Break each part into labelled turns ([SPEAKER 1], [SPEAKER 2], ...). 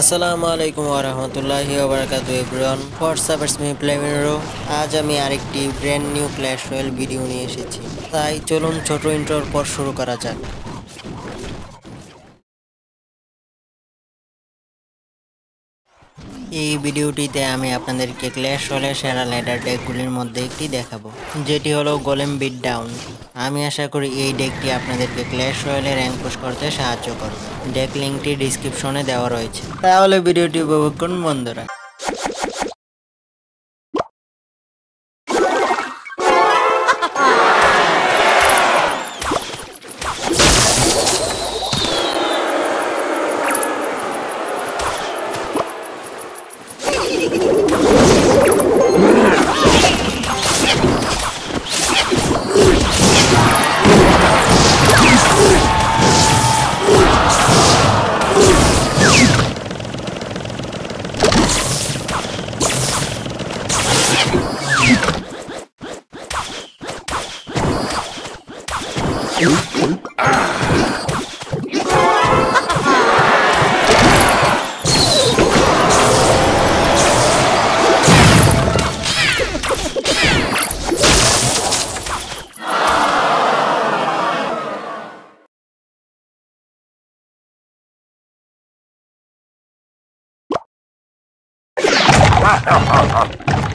[SPEAKER 1] আসসালামু আলাইকুম ওরহমতুল্লাহি ওবরাকাতু everyone. What's up it's me Playmiro আজ আমি আরেকটি brand new Clash Royale video নিয়ে এসেছি। তাই চলুন ছোট ইন্ট্রোর পর শুরু করা যাক। এই ভিডিওটিতে আমি আপনাদেরকে ক্ল্যাশ হলে সেরা লেডার ডেকগুলির মধ্যে একটি দেখাবো, যেটি হলো গোলেম বিট ডাউন আমি আশা করি এই ডেকটি আপনাদেরকে ক্ল্যাশ রয়্যালে র্যাঙ্ক পুশ করতে সাহায্য করবে। ডেক লিঙ্কটি ডিসক্রিপশনে দেওয়া রয়েছে। তাহলে ভিডিওটি উপভোগ করুন বন্ধুরা।
[SPEAKER 2] ha ha ha!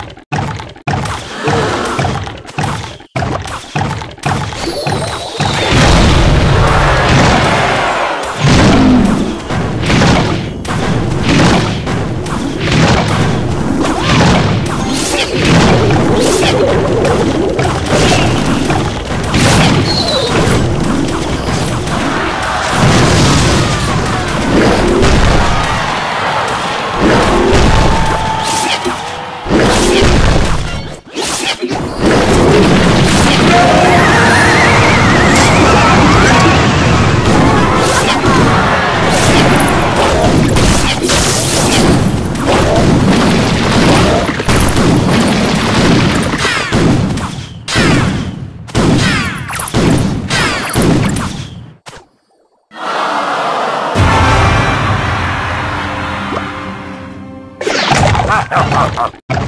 [SPEAKER 2] up.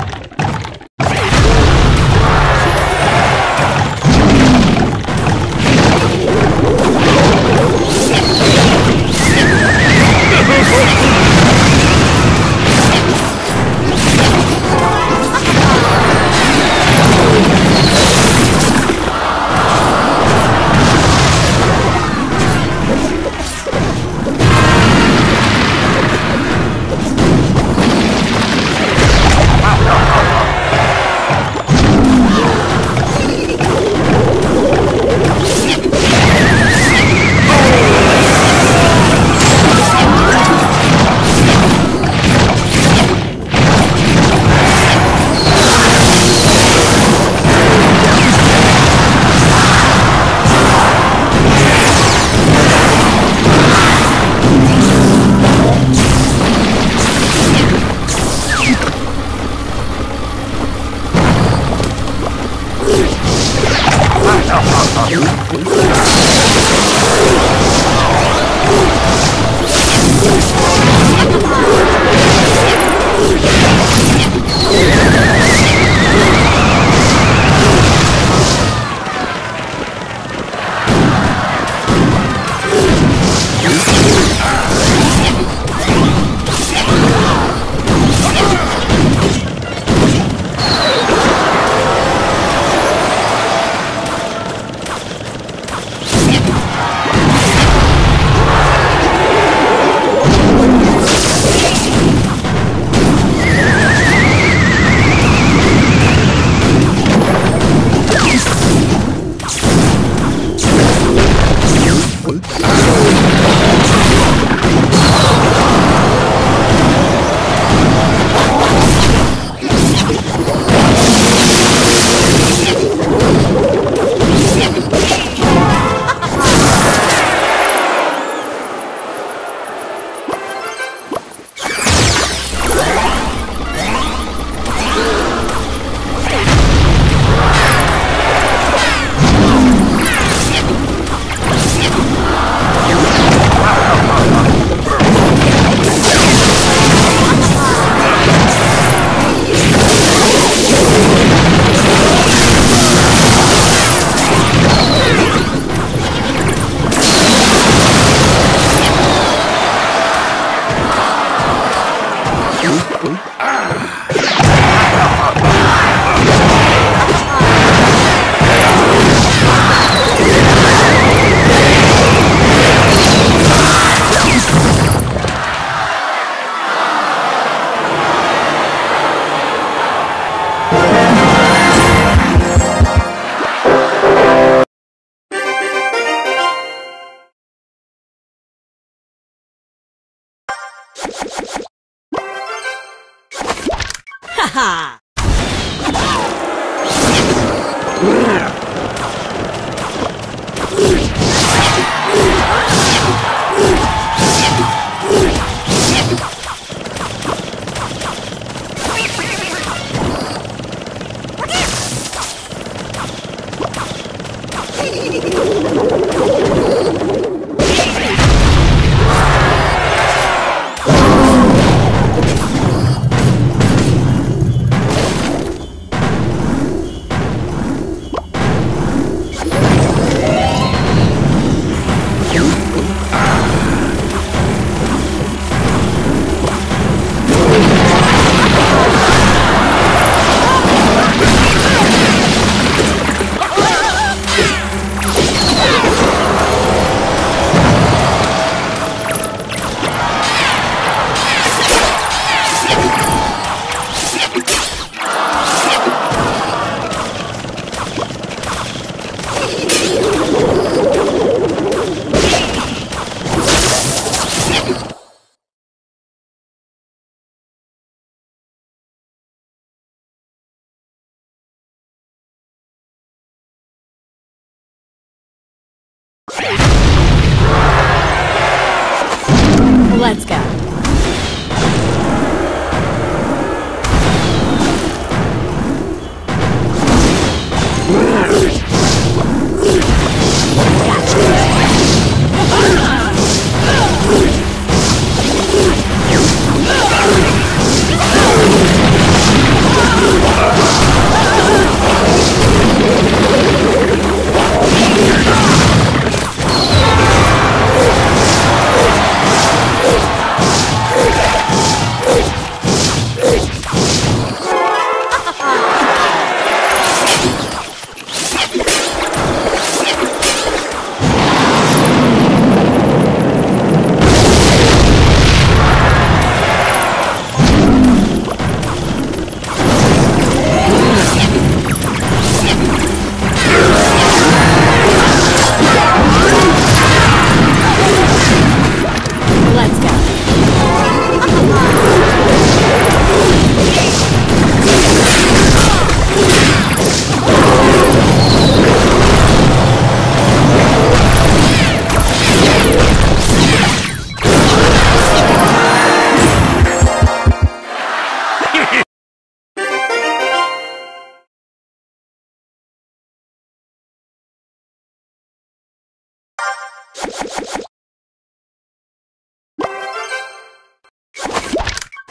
[SPEAKER 2] Ha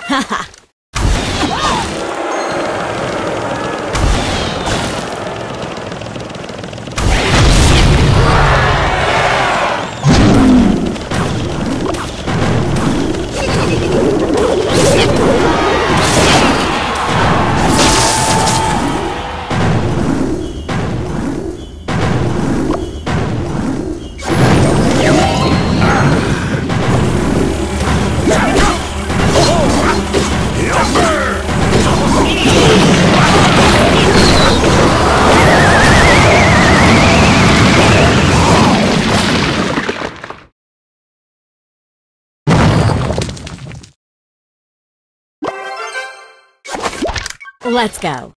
[SPEAKER 2] Ha ha! Let's go.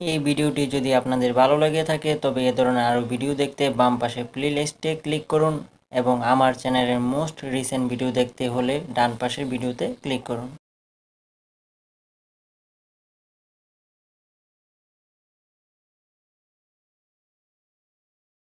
[SPEAKER 1] এই ভিডিওটি যদি আপনাদের ভালো লেগে থাকে, তবে এ ধরনের আরও ভিডিও দেখতে বাম পাশে প্লেলিস্টে ক্লিক করুন এবং আমার চ্যানেলের মোস্ট রিসেন্ট ভিডিও দেখতে হলে ডান পাশের ভিডিওতে ক্লিক করুন।